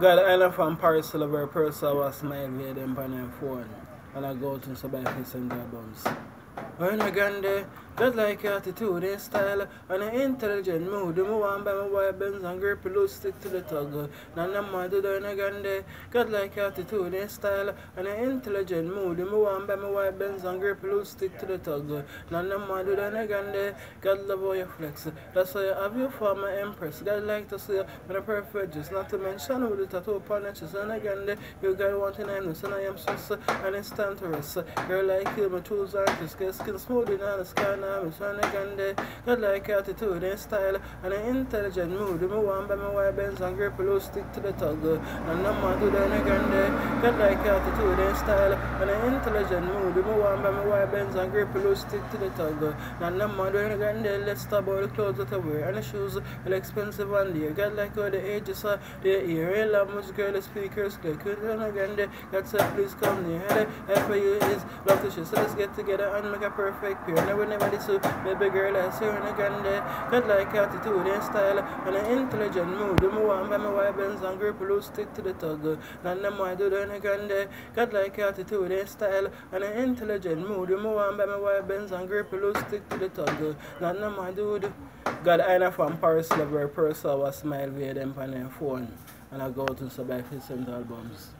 God, I from Paris to very person was smile with them on phone. And I go to some by some albums. When I got there, just like attitude and style and an intelligent mood. The more I'm by my white Benz and grip loose stick to the tug. None of my do the gande. Got like attitude and style and an intelligent mood. The more I'm by my white Benz and grip loose stick to the tug. None of my do the gande. God love how you flex. That's why I have you for my empress. God like to see you when I perfect just not to mention with the tattoo upon it. And again, you got one thing I know, so I am so and to rest. Girl like you, my tools are just skin smooth in the sky. I'm trying to get there. Got like attitude and style and an intelligent mood. Me want by my white Benz and grip low stick to the tug. And no man do that again there. Got like attitude and style and an intelligent mood. Me want by my white Benz and grip low stick to the tug. And no man do again there. Let's talk about the clothes that I wear and the shoes. Well expensive and dear. Got like all the ages are the ear. Real much girl the speakers. Click. And again there. God said please come near. Help for you is love to share. So let's get together and make a perfect pair. Never never this baby girl I again there. Got like attitude and style and an intelligent mood. The more I'm by my Benz and grip loose stick to the tug. None them I do again there. Got like attitude and style and an intelligent mood. The more I'm by my Benz and grip loose stick to the tug. None them I do. God I know from Paris Lover person was smile with them on their phone and I go to by some albums.